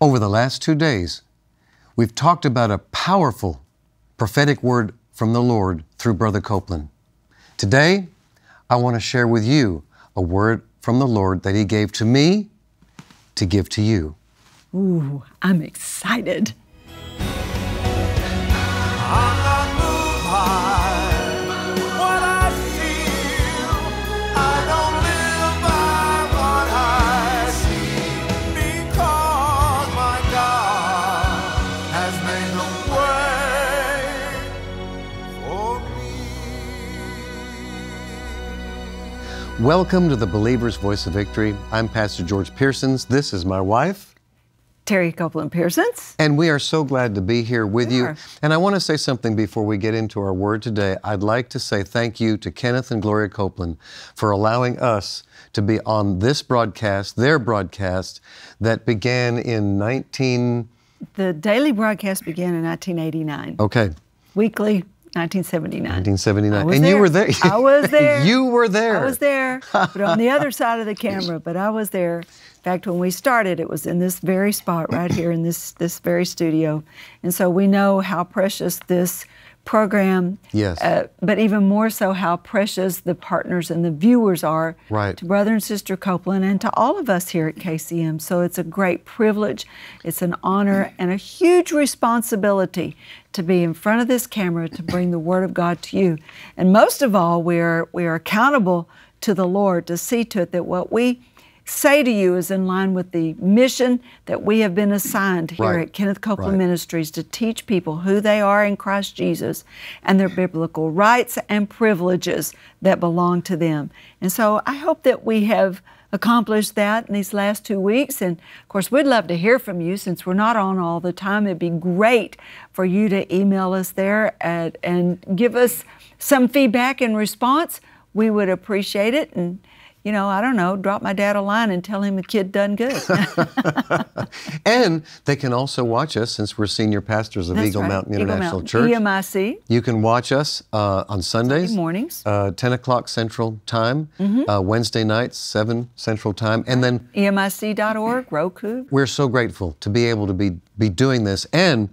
Over the last two days, we've talked about a powerful prophetic word from the Lord through Brother Copeland. Today, I want to share with you a word from the Lord that He gave to me to give to you. Ooh, I'm excited. Welcome to the Believer's Voice of Victory. I'm Pastor George Pearsons. This is my wife, Terri Copeland Pearsons. And we are so glad to be here with we you. Are. And I want to say something before we get into our word today. I'd like to say thank you to Kenneth and Gloria Copeland for allowing us to be on this broadcast, their broadcast, that began in 19. The daily broadcast began in 1989. Okay. Weekly 1979. 1979. And there. you were there. I was there. you were there. I was there, but on the other side of the camera, but I was there. In fact, when we started, it was in this very spot right here in this this very studio. And so we know how precious this program. Yes. Uh, but even more so, how precious the partners and the viewers are right. to Brother and Sister Copeland and to all of us here at KCM. So it's a great privilege, it's an honor, and a huge responsibility to be in front of this camera to bring the Word of God to you. And most of all, we are, we are accountable to the Lord to see to it that what we say to you is in line with the mission that we have been assigned here right. at Kenneth Copeland right. Ministries to teach people who they are in Christ Jesus and their biblical rights and privileges that belong to them. And so I hope that we have accomplished that in these last two weeks. And of course, we'd love to hear from you since we're not on all the time. It'd be great for you to email us there at, and give us some feedback and response. We would appreciate it. And you know, I don't know, drop my dad a line and tell him the kid done good. and they can also watch us since we're senior pastors of That's Eagle right. Mountain Eagle International Mountain. Church. EMIC. You can watch us uh, on Sundays. Sunday mornings. Uh, 10 o'clock Central Time. Mm-hmm. Uh, Wednesday nights, 7 Central Time. And then EMIC.org, Roku. We're so grateful to be able to be, be doing this. And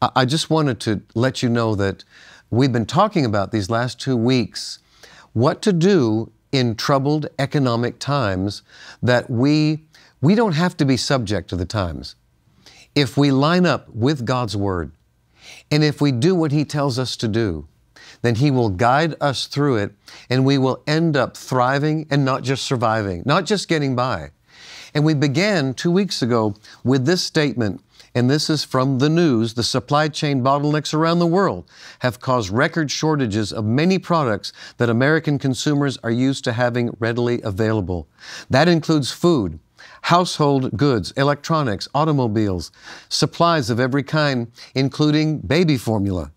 I just wanted to let you know that we've been talking about these last two weeks what to do in troubled economic times that we we don't have to be subject to the times. If we line up with God's word and if we do what he tells us to do, then he will guide us through it and we will end up thriving and not just surviving, not just getting by. And we began 2 weeks ago with this statement and this is from the news, the supply chain bottlenecks around the world have caused record shortages of many products that American consumers are used to having readily available. That includes food, household goods, electronics, automobiles, supplies of every kind, including baby formula.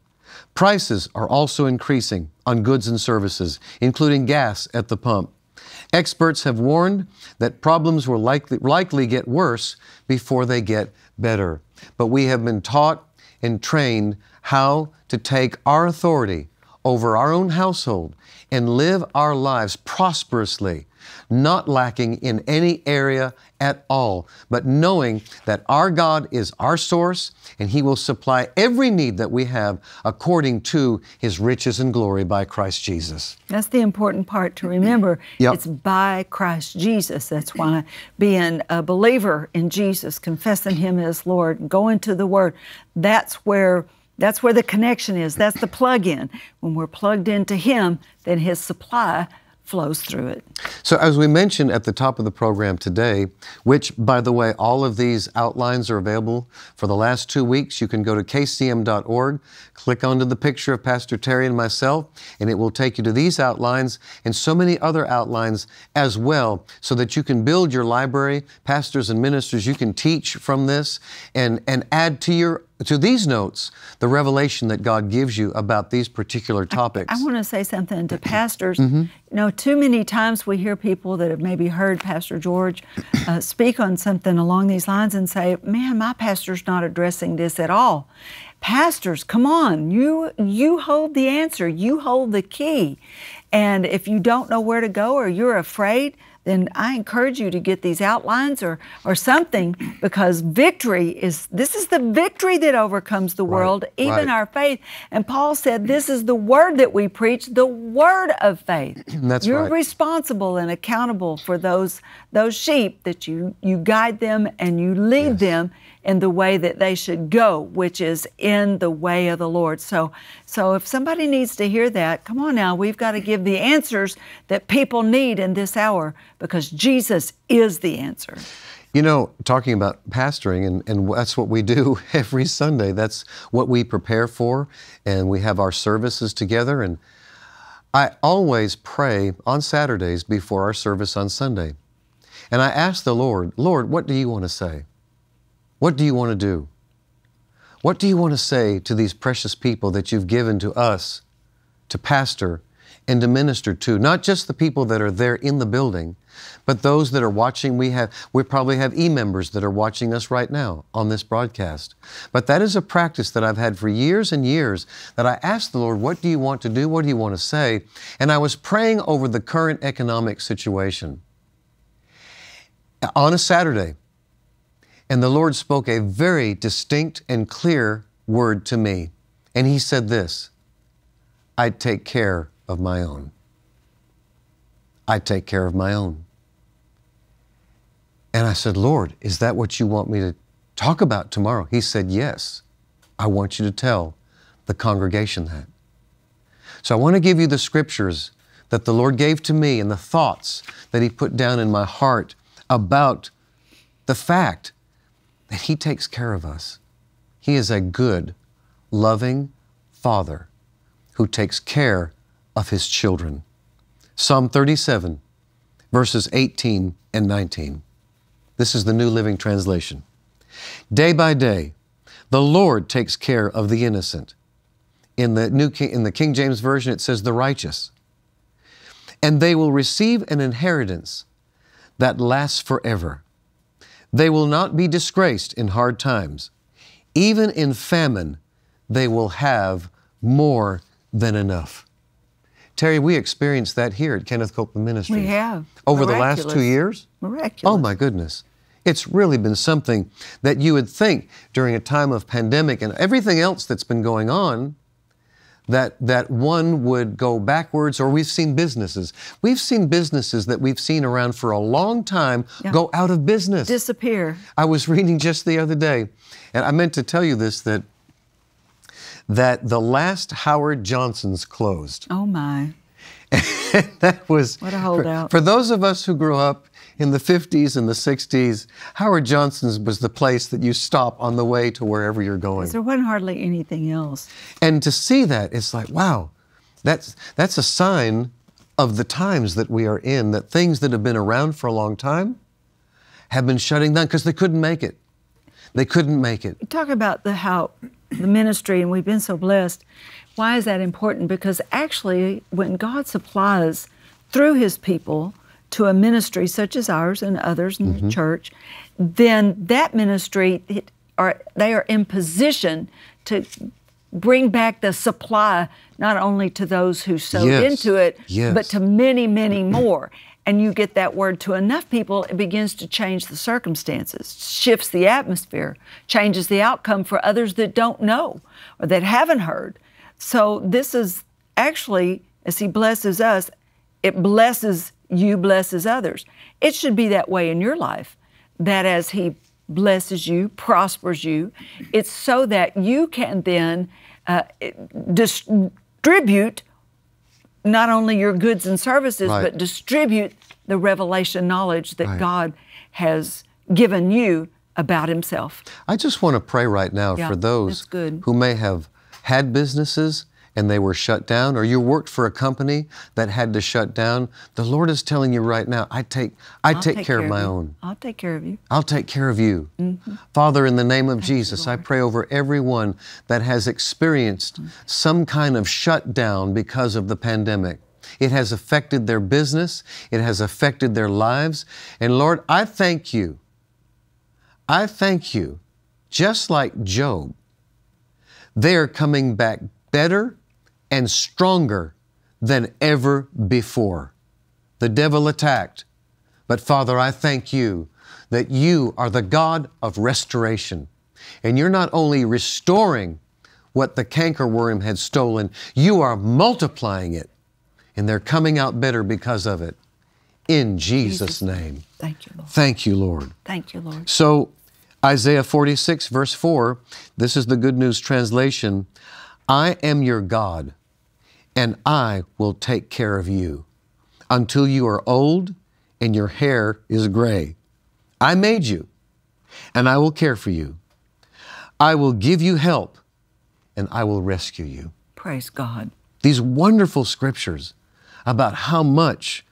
Prices are also increasing on goods and services, including gas at the pump. Experts have warned that problems will likely, likely get worse before they get better. But we have been taught and trained how to take our authority over our own household and live our lives prosperously, not lacking in any area at all, but knowing that our God is our source and He will supply every need that we have according to His riches and glory by Christ Jesus. That's the important part to remember. Yep. It's by Christ Jesus. That's why being a believer in Jesus, confessing Him as Lord, going to the Word, that's where that's where the connection is. That's the plug in. When we're plugged into Him, then His supply flows through it. So, as we mentioned at the top of the program today, which, by the way, all of these outlines are available for the last two weeks, you can go to kcm.org, click onto the picture of Pastor Terri and myself, and it will take you to these outlines and so many other outlines as well, so that you can build your library. Pastors and ministers, you can teach from this and, and add to your to these notes the revelation that God gives you about these particular topics. I, I want to say something to pastors. Mm-hmm. You know, too many times we hear people that have maybe heard Pastor George uh, speak on something along these lines and say, "Man, my pastor's not addressing this at all." Pastors, come on, you you hold the answer, you hold the key. And if you don't know where to go or you're afraid, then I encourage you to get these outlines or, or something because victory is this is the victory that overcomes the world, even right. our faith. And Paul said, This is the word that we preach, the word of faith. That's You're right. responsible and accountable for those those sheep that you you guide them and you lead Yes. them in the way that they should go, which is in the way of the Lord. So, so if somebody needs to hear that, come on now, we've got to give the answers that people need in this hour because Jesus is the answer. You know, talking about pastoring, and, and that's what we do every Sunday. That's what we prepare for, and we have our services together. And I always pray on Saturdays before our service on Sunday. And I ask the Lord, Lord, what do you want to say? What do you want to do? What do you want to say to these precious people that you've given to us to pastor and to minister to? Not just the people that are there in the building, but those that are watching. We have we probably have e-members that are watching us right now on this broadcast. But that is a practice that I've had for years and years that I asked the Lord, what do you want to do? What do you want to say? And I was praying over the current economic situation. On a Saturday, and the Lord spoke a very distinct and clear word to me. And He said this I'd take care of my own. I'd take care of my own. And I said, Lord, is that what you want me to talk about tomorrow? He said, Yes. I want you to tell the congregation that. So I want to give you the scriptures that the Lord gave to me and the thoughts that He put down in my heart about the fact that He takes care of us. He is a good, loving Father who takes care of His children. Psalm 37, verses 18 and 19. This is the New Living Translation. Day by day, the Lord takes care of the innocent. In the, New King, in the King James Version, it says the righteous. And they will receive an inheritance that lasts forever. They will not be disgraced in hard times. Even in famine, they will have more than enough. Terri, we experienced that here at Kenneth Copeland Ministries. We have. Over the last two years? Miraculous. Oh my goodness. It's really been something that you would think during a time of pandemic and everything else that's been going on that that one would go backwards or we've seen businesses. We've seen businesses that we've seen around for a long time Yeah. go out of business. Disappear. I was reading just the other day, and I meant to tell you this that that the last Howard Johnson's closed. Oh my. that was What a for- holdout. For, those of us who grew up in the 50s and the 60s, Howard Johnson's was the place that you stop on the way to wherever you're going. There wasn't hardly anything else. And to see that, it's like, wow, that's that's a sign of the times that we are in, that things that have been around for a long time have been shutting down because they couldn't make it. They couldn't make it. Talk about the how the ministry, and we've been so blessed. Why is that important? Because actually, when God supplies through His people to a ministry such as ours and others in Mm-hmm. the church, then that ministry are they are in position to bring back the supply not only to those who sowed Yes. into it, Yes. but to many, many more. And you get that word to enough people, it begins to change the circumstances, shifts the atmosphere, changes the outcome for others that don't know or that haven't heard. So this is actually, as He blesses us, it blesses you, blesses others. It should be that way in your life, that as He blesses you, prospers you, it's so that you can then uh, distribute not only your goods and services, Right. but distribute the revelation knowledge that Right. God has given you about Himself. I just want to pray right now Yeah, for those good. who may have had businesses and they were shut down, or you worked for a company that had to shut down. The Lord is telling you right now, I take, I I'll take, care, of my you. own. I'll take care of you. I'll take care of you. Mm-hmm. Father, in the name of Jesus, I pray over everyone that has experienced mm. some kind of shutdown because of the pandemic. It has affected their business, it has affected their lives. And Lord, I thank you. I thank you, just like Job, they are coming back better and stronger than ever before. The devil attacked, But Father, I thank you that you are the God of restoration. And you're not only restoring what the cankerworm had stolen, you are multiplying it. And they're coming out better because of it. In Jesus', Jesus' name. Thank you, Lord. Thank you, Lord. Thank you, Lord. So, Isaiah 46, verse 4, this is the Good News translation I am your God, and I will take care of you until you are old and your hair is gray. I made you, and I will care for you. I will give you help, and I will rescue you. Praise God. These wonderful scriptures about how much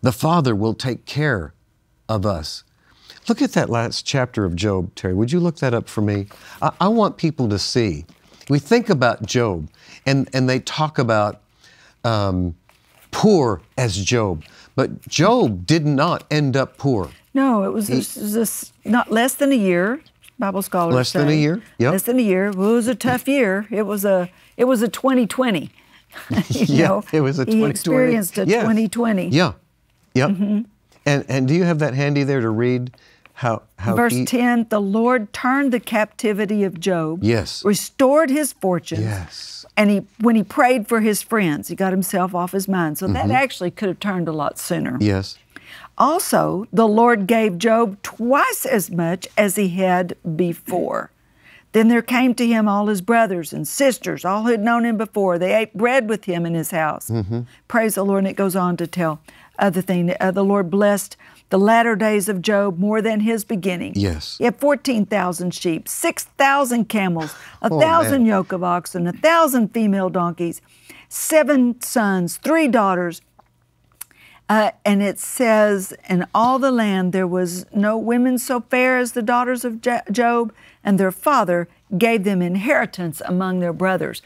the Father will take care of us. Look at that last chapter of Job, Terri. Would you look that up for me? I, I want people to see. We think about Job, and, and they talk about um, poor as Job, but Job did not end up poor. No, it was this, this not less than a year. Bible scholars Less than a year? Yep. Less than a year. Well, it was a tough year. It was a it was a 2020. you yeah, know, it was a he 2020. experienced a Yes. 2020. Yeah, yep. Mm-hmm. And and do you have that handy there to read how how Verse he, 10 The Lord turned the captivity of Job, Yes. restored his fortunes. Yes. And he, when he prayed for his friends, he got himself off his mind. So Mm-hmm. that actually could have turned a lot sooner. Yes. Also, the Lord gave Job twice as much as he had before. Then there came to him all his brothers and sisters, all who had known him before. They ate bread with him in his house. Praise the Lord. And it goes on to tell other thing. Uh, the Lord blessed the latter days of Job more than his beginning. Yes. He had 14,000 sheep, 6,000 camels, a Oh, thousand man. yoke of oxen, a thousand female donkeys, seven sons, three daughters, uh, and it says, In all the land there was no women so fair as the daughters of Jo- Job, and their father gave them inheritance among their brothers.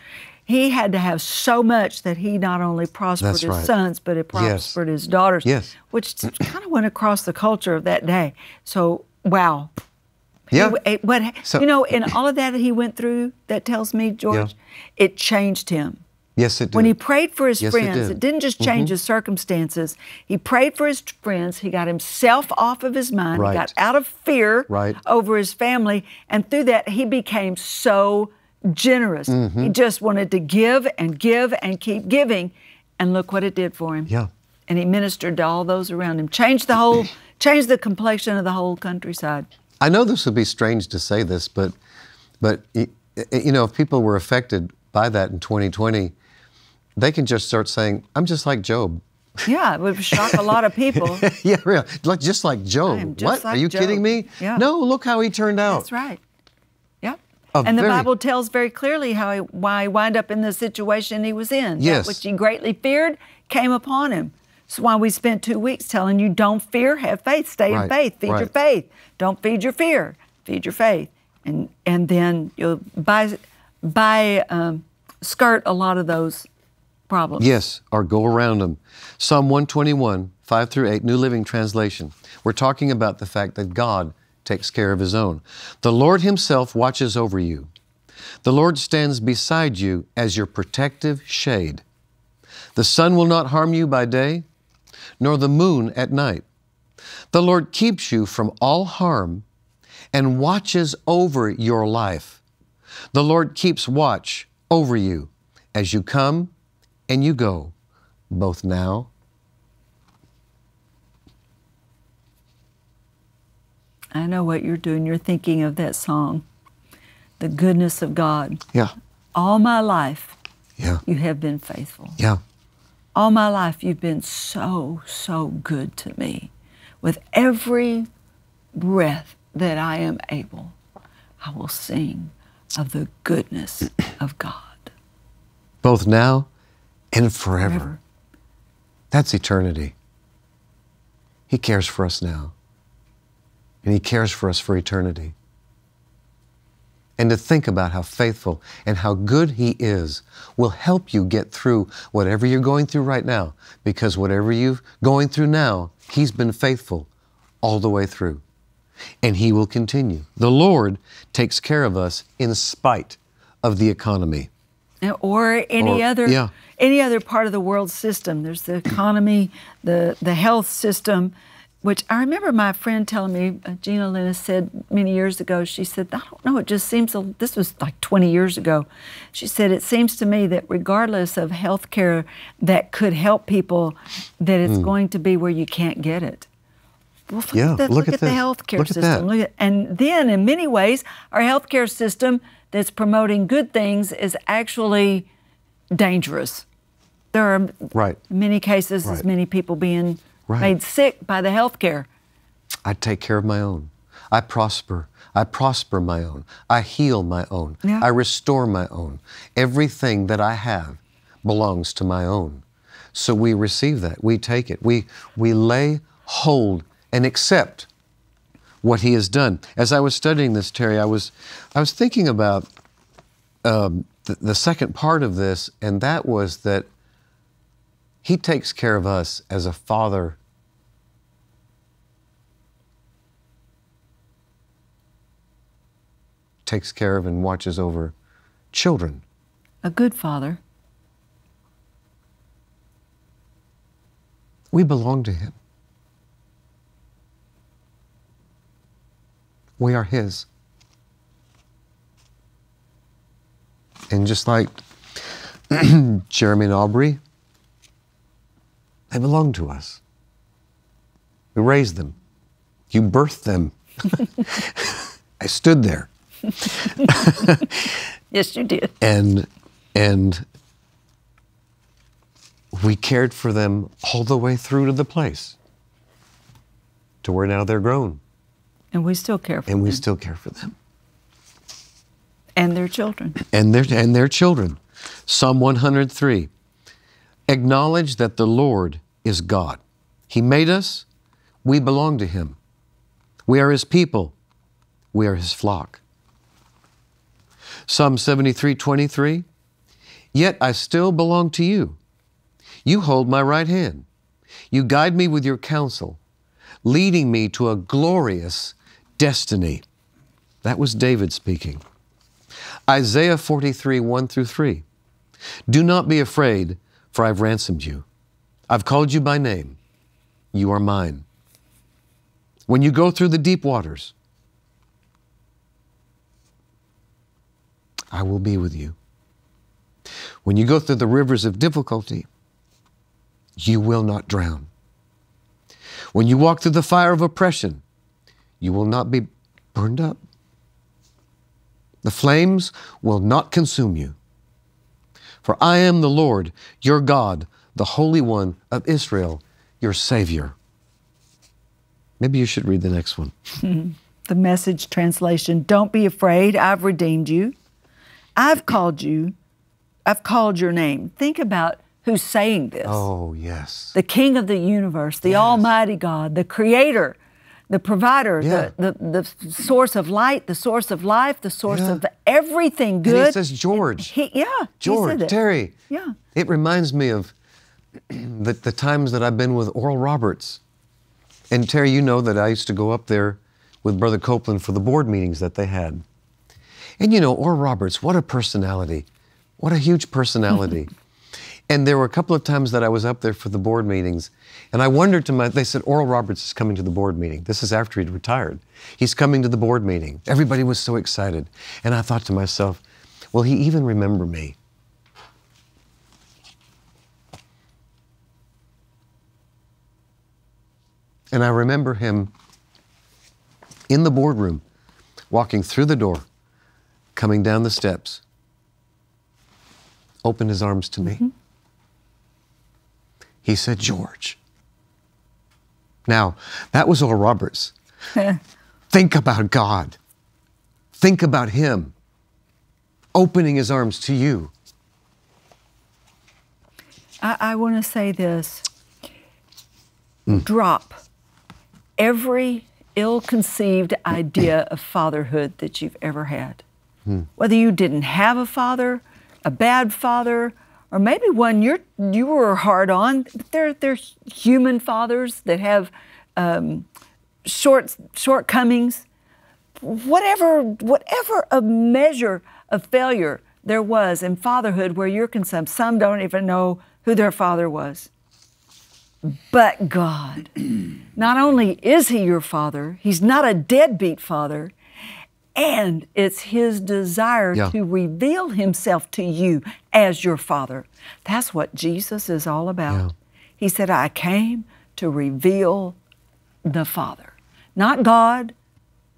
He had to have so much that he not only prospered That's his right. sons, but it Yes. prospered his daughters, Yes. which kind of went across the culture of that day. So, wow. Yeah. It- what, So- you know, in all of that he went through, that tells me, George, it changed him. Yes, it did. When he prayed for his Yes, it friends, did. Mm-hmm. it, didn't just change his circumstances. He prayed for his friends. He got himself off of his mind. Right. He got out of fear Right. over his family. And through that, he became so generous. Mm-hmm. He just wanted to give and give and keep giving. And look what it did for him. Yeah. And he ministered to all those around him. Changed the whole, changed the complexion of the whole countryside. I know this would be strange to say this, but but you know, if people were affected by that in 2020, they can just start saying, "I'm just like Job." Yeah, it would shock a lot of people. yeah, real, like just like Job. Just what? Are like you kidding me? Yeah. No, look how he turned out. That's right. A and the Bible tells very clearly how he, why he wound up in the situation he was in. Yes. That which he greatly feared came upon him. That's why we spent two weeks telling you don't fear, have faith, stay in faith, feed your faith. Don't feed your fear, feed your faith. And and then you'll by by um, skirt a lot of those problems. Yes, or go around them. Psalm 121, 5 through 8, New Living Translation. We're talking about the fact that God takes care of His own. The Lord Himself watches over you. The Lord stands beside you as your protective shade. The sun will not harm you by day, nor the moon at night. The Lord keeps you from all harm and watches over your life. The Lord keeps watch over you as you come and you go, both now. I know what you're doing. You're thinking of that song, The Goodness of God. Yeah, All my life, yeah, you have been faithful. yeah. All my life, you've been so, so good to me. With every breath that I am able, I will sing of the goodness of God. Both now and forever. Forever. That's eternity. He cares for us now, and He cares for us for eternity. And to think about how faithful and how good He is will help you get through whatever you're going through right now, because whatever you're going through now, He's been faithful all the way through. And He will continue. The Lord takes care of us in spite of the economy. Or any Or- other yeah. any other part of the world system. There's the economy, the the health system, which I remember my friend telling me, uh, Gina Linus said many years ago, she said, I don't know, it just seems, a, this was like 20 years ago. She said, it seems to me that regardless of health care that could help people, that it's mm. going to be where you can't get it. Well, look yeah, at, look, look at, at the healthcare look system. At and then, in many ways, our healthcare system that's promoting good things is actually dangerous. There are right. many cases right. as many people being right. made sick by the health care. I take care of my own. I prosper. I prosper my own. I heal my own. Yeah. I restore my own. Everything that I have belongs to my own. So we receive that. We take it. We, we lay hold and accept what He has done. As I was studying this, Terri, I was, I was thinking about um, the, the second part of this, and that was that He takes care of us as a father takes care of and watches over children. A good father. We belong to Him. We are His. And just like Jeremy and Aubrey, they belong to us. We raised them. You birthed them. I stood there. yes, you did. And and we cared for them all the way through to the place to where now they're grown. And we still care for and them. And we still care for them. And their children. And their and their children. Psalm 103. Acknowledge that the Lord is God. He made us, we belong to him. We are his people, we are his flock. Psalm 73 23. Yet I still belong to you. You hold my right hand. You guide me with your counsel, leading me to a glorious destiny. That was David speaking. Isaiah 43 1 through 3. Do not be afraid, for I've ransomed you. I've called you by name. You are mine. When you go through the deep waters, I will be with you. When you go through the rivers of difficulty, you will not drown. When you walk through the fire of oppression, you will not be burned up. The flames will not consume you. For I am the Lord, your God, the Holy One of Israel, your Savior. Maybe you should read the next one. the message translation Don't be afraid, I've redeemed you. I've called you, I've called your name. Think about who's saying this. Oh, yes. The King of the universe, the yes. Almighty God, the Creator, the Provider, yeah. the, the, the source of light, the source of life, the source yeah. of everything good. And he says George. He, yeah. George, Terri. Yeah. It reminds me of the, the times that I've been with Oral Roberts. And Terri, you know that I used to go up there with Brother Copeland for the board meetings that they had. And you know, Oral Roberts, what a personality. What a huge personality. and there were a couple of times that I was up there for the board meetings, and I wondered to my, they said, Oral Roberts is coming to the board meeting. This is after he'd retired. He's coming to the board meeting. Everybody was so excited. And I thought to myself, will he even remember me? And I remember him in the boardroom, walking through the door coming down the steps, opened his arms to me. Mm-hmm. He said, George. Now, that was Oral Roberts. Think about God. Think about Him opening His arms to you. I, I want to say this mm. drop every ill conceived idea of fatherhood that you've ever had. Hmm. Whether you didn't have a father, a bad father, or maybe one you're, you were hard on. They're, they're human fathers that have um, short, shortcomings. Whatever, whatever a measure of failure there was in fatherhood where you're concerned, some don't even know who their father was. But God. not only is He your Father, He's not a deadbeat Father, and it's His desire Yeah. to reveal Himself to you as your Father. That's what Jesus is all about. Yeah. He said, I came to reveal the Father, not God,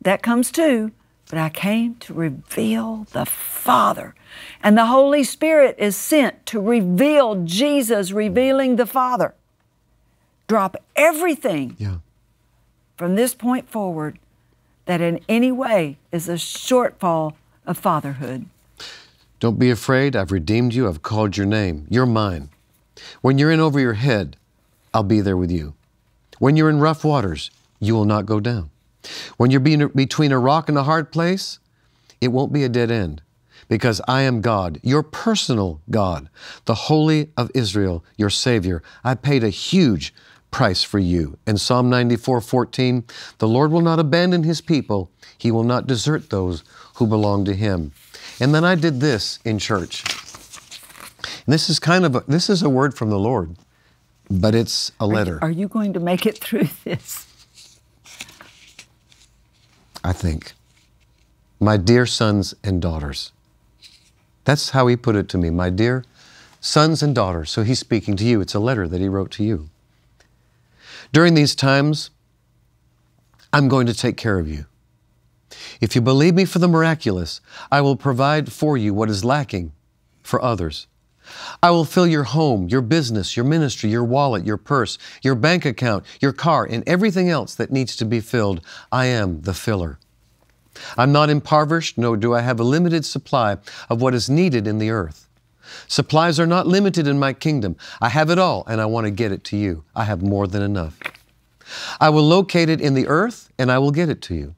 that comes too, but I came to reveal the Father. And the Holy Spirit is sent to reveal Jesus, revealing the Father. Drop everything Yeah. from this point forward that in any way is a shortfall of fatherhood. Don't be afraid. I've redeemed you. I've called your name. You're mine. When you're in over your head, I'll be there with you. When you're in rough waters, you will not go down. When you're being between a rock and a hard place, it won't be a dead end because I am God, your personal God, the Holy of Israel, your Savior. I paid a huge price for you. In Psalm 94 14, the Lord will not abandon his people, he will not desert those who belong to him. And then I did this in church. And this is kind of a, this is a word from the Lord, but it's a letter, Are you going to make it through this? I think. My dear sons and daughters. That's how he put it to me, my dear sons and daughters. So he's speaking to you. It's a letter that he wrote to you. During these times, I'm going to take care of you. If you believe me for the miraculous, I will provide for you what is lacking for others. I will fill your home, your business, your ministry, your wallet, your purse, your bank account, your car, and everything else that needs to be filled. I am the filler. I'm not impoverished, nor do I have a limited supply of what is needed in the earth. Supplies are not limited in my kingdom. I have it all, and I want to get it to you. I have more than enough. I will locate it in the earth, and I will get it to you.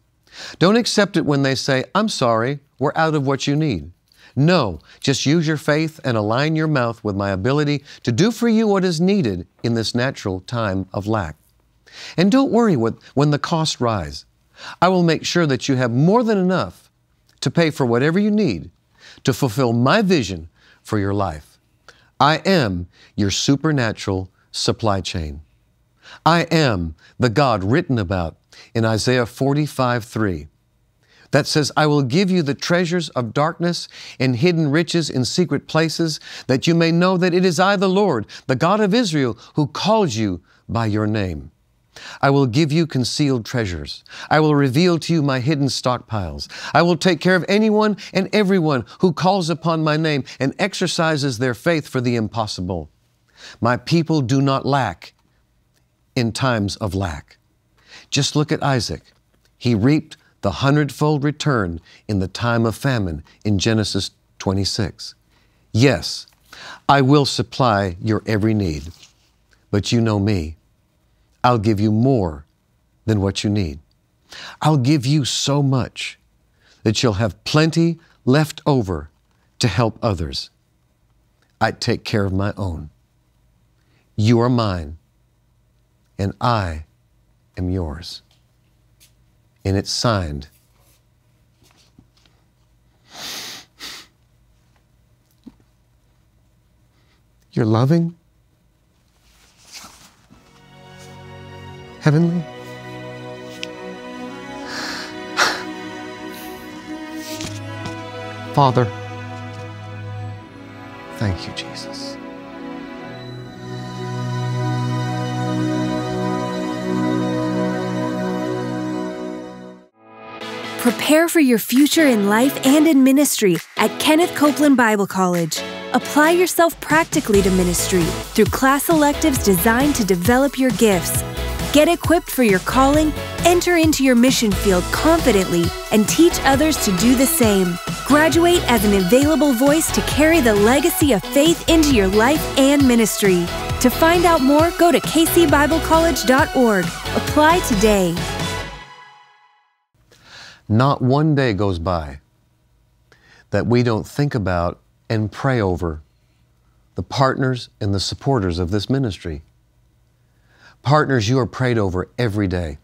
Don't accept it when they say, I'm sorry, we're out of what you need. No, just use your faith and align your mouth with my ability to do for you what is needed in this natural time of lack. And don't worry when the costs rise. I will make sure that you have more than enough to pay for whatever you need to fulfill my vision for your life. I am your supernatural supply chain. I am the God written about in Isaiah 45 3 that says, I will give you the treasures of darkness and hidden riches in secret places, that you may know that it is I, the Lord, the God of Israel, who calls you by your name. I will give you concealed treasures. I will reveal to you my hidden stockpiles. I will take care of anyone and everyone who calls upon my name and exercises their faith for the impossible. My people do not lack in times of lack. Just look at Isaac. He reaped the hundredfold return in the time of famine in Genesis 26. Yes, I will supply your every need, but you know me. I'll give you more than what you need. I'll give you so much that you'll have plenty left over to help others. I take care of my own. You are mine, and I am yours. And it's signed. You're loving, heavenly. Father, thank you, Jesus. Prepare for your future in life and in ministry at Kenneth Copeland Bible College. Apply yourself practically to ministry through class electives designed to develop your gifts. Get equipped for your calling, enter into your mission field confidently, and teach others to do the same. Graduate as an available voice to carry the legacy of faith into your life and ministry. To find out more, go to kcbiblecollege.org. Apply today. Not one day goes by that we don't think about and pray over the partners and the supporters of this ministry. Partners you are prayed over every day.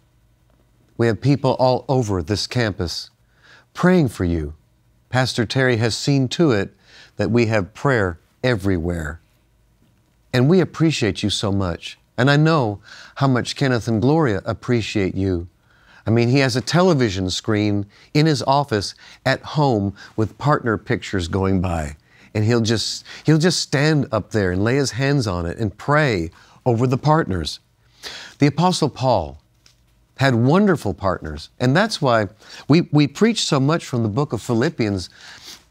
We have people all over this campus praying for you. Pastor Terri has seen to it that we have prayer everywhere. And we appreciate you so much. And I know how much Kenneth and Gloria appreciate you. I mean, he has a television screen in his office at home with partner pictures going by. And he'll just, he'll just stand up there and lay his hands on it and pray over the partners. The Apostle Paul had wonderful partners. And that's why we, we preach so much from the book of Philippians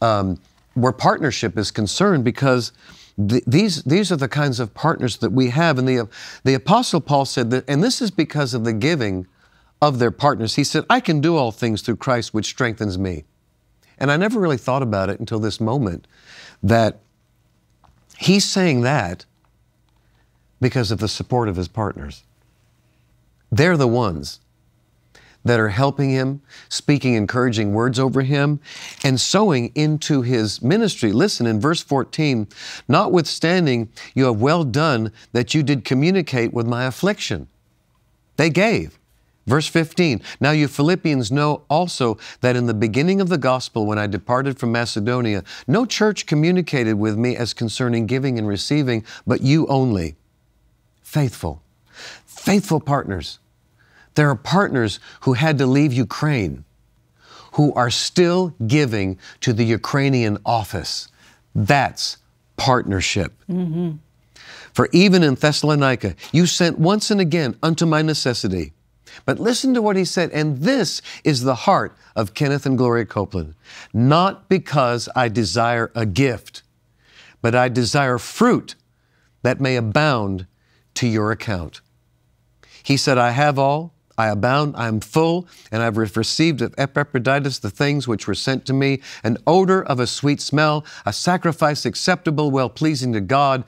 um, where partnership is concerned because th- these, these are the kinds of partners that we have. And the, the Apostle Paul said that, and this is because of the giving of their partners. He said, I can do all things through Christ, which strengthens me. And I never really thought about it until this moment that he's saying that because of the support of his partners. They're the ones that are helping him, speaking encouraging words over him, and sowing into his ministry. Listen in verse 14, notwithstanding, you have well done that you did communicate with my affliction. They gave. Verse 15, now you Philippians know also that in the beginning of the gospel, when I departed from Macedonia, no church communicated with me as concerning giving and receiving, but you only. Faithful, faithful partners there are partners who had to leave Ukraine who are still giving to the Ukrainian office. That's partnership. Mm-hmm. For even in Thessalonica, you sent once and again unto my necessity. But listen to what he said, and this is the heart of Kenneth and Gloria Copeland. Not because I desire a gift, but I desire fruit that may abound to your account. He said, I have all, I abound, I am full, and I've received of Epaphroditus the things which were sent to me, an odor of a sweet smell, a sacrifice acceptable, well pleasing to God.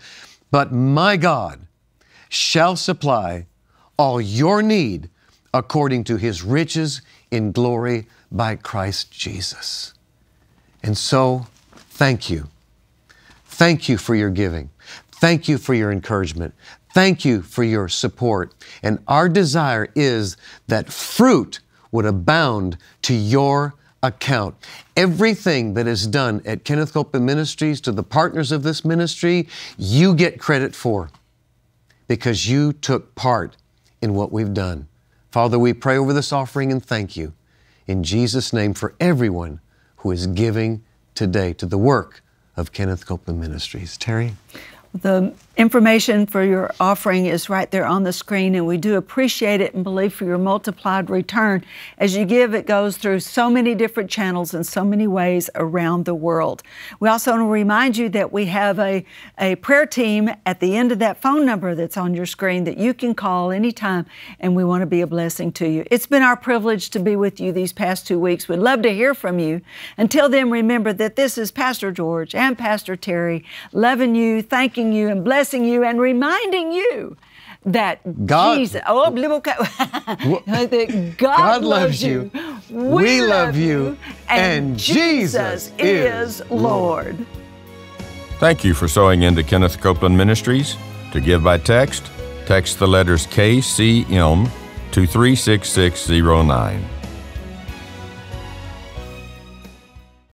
But my God shall supply all your need according to his riches in glory by Christ Jesus. And so, thank you. Thank you for your giving. Thank you for your encouragement. Thank you for your support. And our desire is that fruit would abound to your account. Everything that is done at Kenneth Copeland Ministries to the partners of this ministry, you get credit for because you took part in what we've done. Father, we pray over this offering and thank you in Jesus' name for everyone who is giving today to the work of Kenneth Copeland Ministries. Terri? The information for your offering is right there on the screen, and we do appreciate it and believe for your multiplied return. As you give, it goes through so many different channels in so many ways around the world. We also want to remind you that we have a, a prayer team at the end of that phone number that's on your screen that you can call anytime, and we want to be a blessing to you. It's been our privilege to be with you these past two weeks. We'd love to hear from you. Until then, remember that this is Pastor George and Pastor Terri loving you, thanking you, and blessing blessing you and reminding you that God, Jesus, oh, God, God loves you, we, we love you, and, and Jesus, Jesus is Lord. Thank you for sowing into Kenneth Copeland Ministries. To give by text, text the letters KCM to 36609.